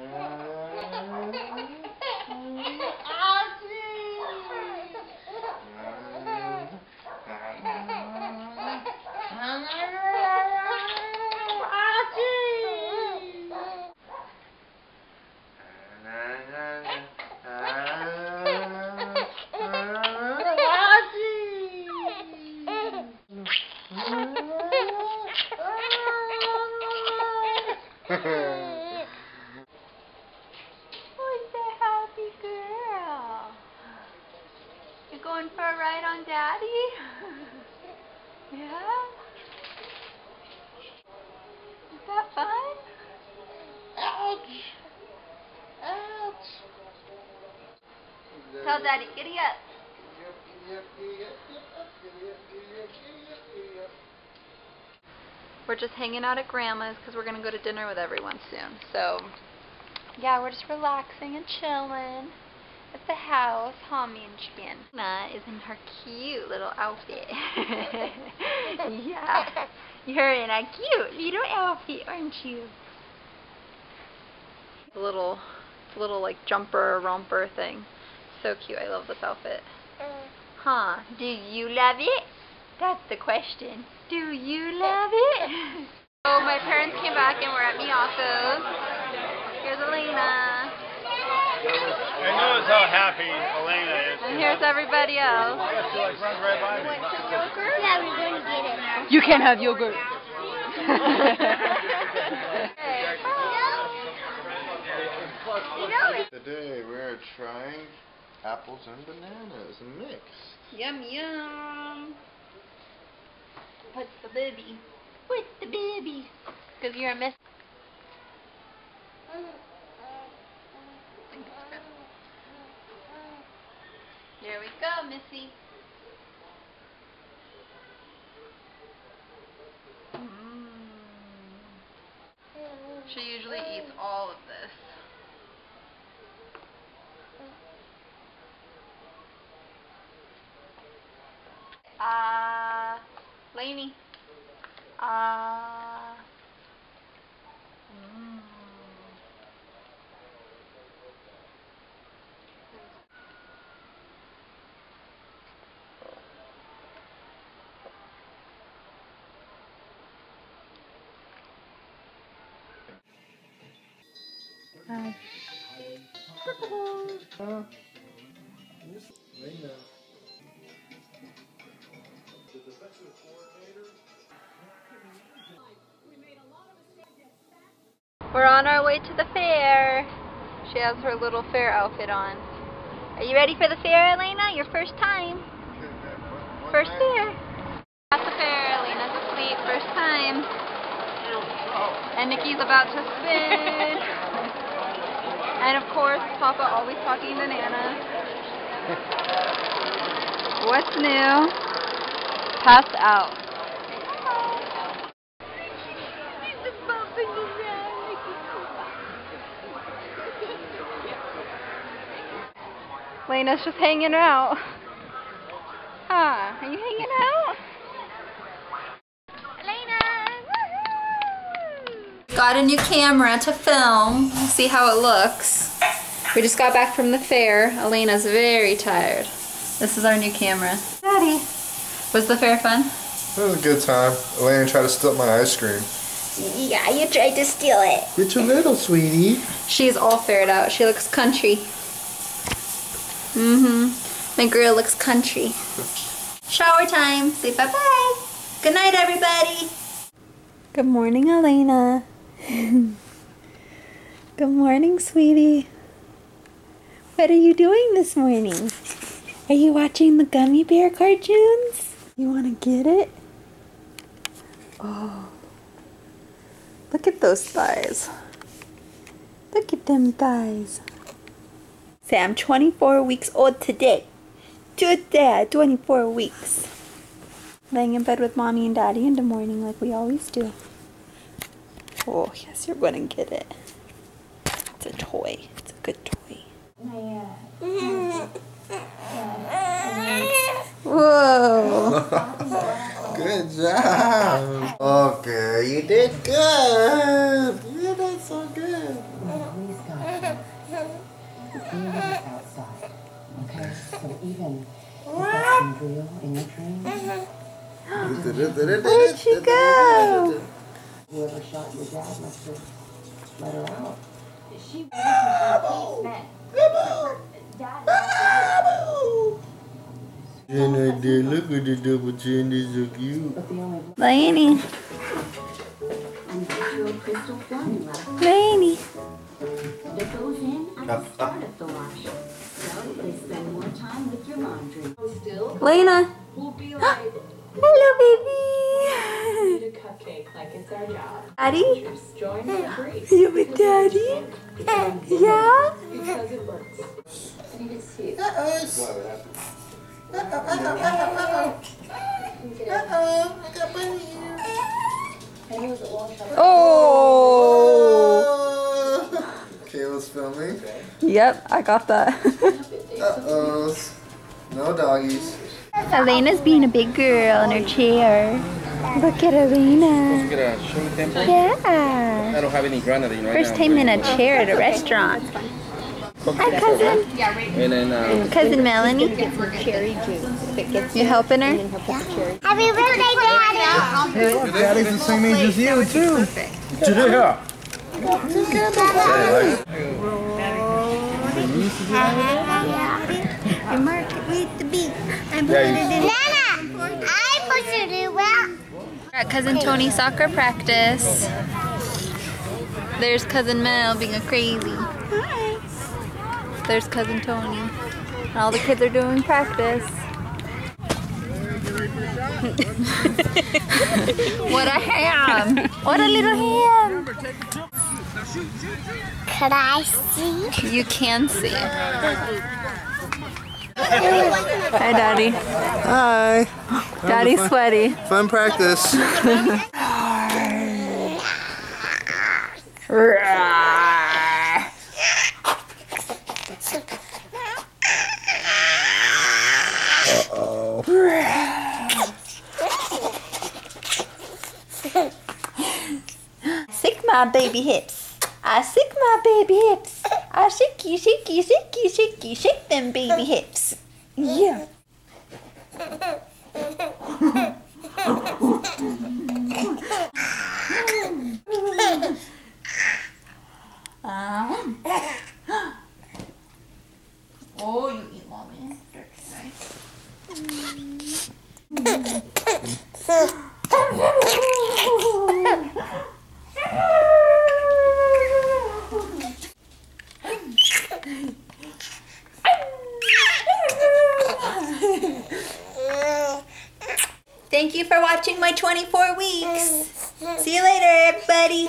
Who's ride on Daddy? yeah? Is that fun? Ouch! Ouch! Tell Daddy, giddy up. We're just hanging out at Grandma's because we're going to go to dinner with everyone soon. So, yeah, we're just relaxing and chilling at the house. Huh, me and Span. Anna is in her cute little outfit. yeah. You're in a cute little outfit, aren't you? The little, little like jumper romper thing. So cute. I love this outfit. Mm. Huh? Do you love it? That's the question. Do you love it? so my parents came back and we're at Miyako's. Here's Alaina. I notice how happy Alaina is. And here's everybody else. Yeah, she like runs right by me. Yeah, we're going to get it. You can't have yogurt. Today we're trying apples and bananas mixed. Yum yum. What's the baby? What's the baby? Because you're a miss. Missy. Mm. She usually eats all of this. Ah, uh, Lainey. Ah. Uh, mm. We're on our way to the fair. She has her little fair outfit on. Are you ready for the fair, Alaina? Your first time. First fair. At the fair, Alaina's asleep. First time. And Nikki's about to spin. and of course, Papa always talking to Nana. What's new? Passed out. Lena's just hanging out. Huh? Are you hanging out? Alaina! Got a new camera to film. See how it looks. We just got back from the fair. Alaina's very tired. This is our new camera. Daddy. Was the fair fun? It was a good time. Alaina tried to steal my ice cream. Yeah, you tried to steal it. It's a little, sweetie. She's all faired out. She looks country. Mm-hmm. My girl looks country. Shower time. Say bye-bye. Good night, everybody. Good morning, Alaina. Good morning, sweetie. What are you doing this morning? Are you watching the Gummy Bear cartoons? You want to get it? Oh. Look at those thighs. Look at them thighs. Say, I'm 24 weeks old today. Today, 24 weeks. Laying in bed with mommy and daddy in the morning like we always do. Oh, yes, you're going to get it. It's a toy. It's a good toy. Whoa. good job. Okay, you did good. You did so good. outside. Okay? So even if that's real in your dreams, Where'd she go? Whoever shot your dad must have let her out. She was men. Dad Chin right there. Look at the double chin. They're so cute. But the only Lainey, unusual crystal formula Lainey. that goes in at the start of the wash. So they spend more time with your laundry. Still, Lena. we'll be like Hello, baby. A cupcake like it's our job. Daddy? Just join the free. You with daddy? Yeah? Because it works. I think it's cute. Oh. oh. Kayla's filming. Yep, I got that. Uh-oh. No doggies. Alaina's being a big girl in her chair. Look at Alaina. Get a temple. Yeah. I don't have any grenadine right First now. time in a chair at a restaurant. Hi, cousin. And then um, Cousin Melanie. You helping her? Happy birthday, Daddy! Daddy's the same age as you too. Yeah. You mark it with the beat. I put Yeah, it in. Nana! I put it in well. We're at Cousin Tony soccer practice. There's Cousin Mel being a crazy. Hi. There's Cousin Tony. And all the kids are doing practice. what a ham! What a little ham! Could I see? You can see. Hi, Daddy. Hi. Daddy's sweaty. Fun practice. Sick my baby hips. I sick my baby hips. I shaky, shaky, shaky, shaky, shake them baby hips. Yeah. 何? 24 weeks. See you later, everybody.